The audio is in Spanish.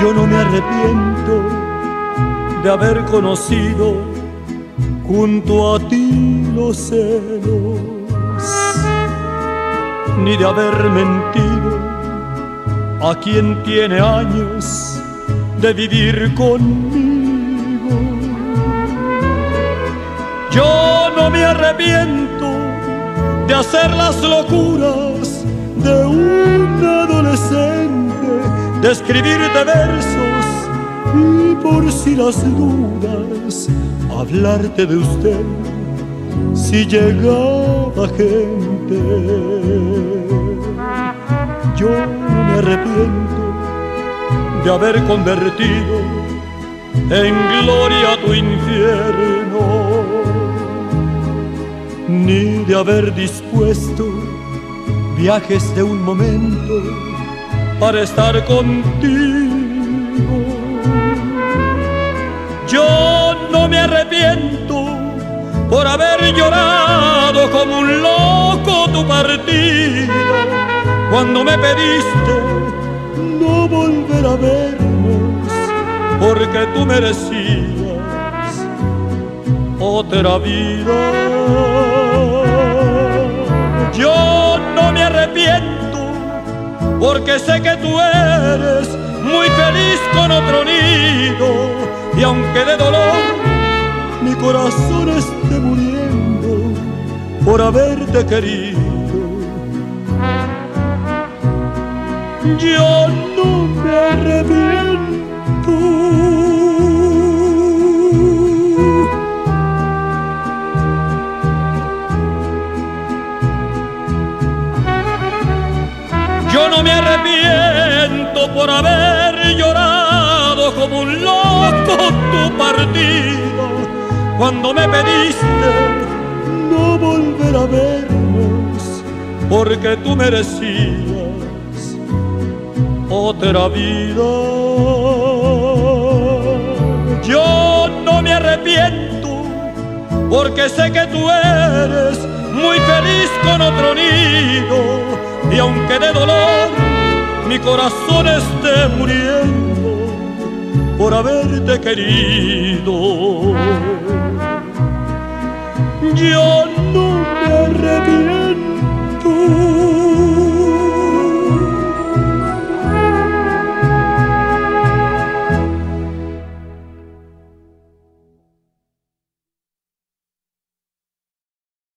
Yo no me arrepiento de haber conocido junto a ti los celos, ni de haber mentido a quien tiene años de vivir conmigo. Yo no me arrepiento de hacer las locuras de un adolescente, de escribirte versos y por si las dudas, hablarte de usted si llegaba gente. Yo me arrepiento de haber convertido en gloria tu infierno, ni de haber dispuesto viajes de un momento para estar contigo. Yo no me arrepiento por haber llorado como un loco tu partida cuando me pediste no volver a vernos porque tú merecías otra vida. Yo no me arrepiento porque sé que tú eres muy feliz con otro nido y aunque de dolor mi corazón esté muriendo por haberte querido, yo no me arrepiento. Yo no me arrepiento por haber llorado como un loco tu partida cuando me pediste no volver a vernos porque tú merecías otra vida. Yo no me arrepiento porque sé que tú eres muy feliz con corazón esté muriendo por haberte querido, yo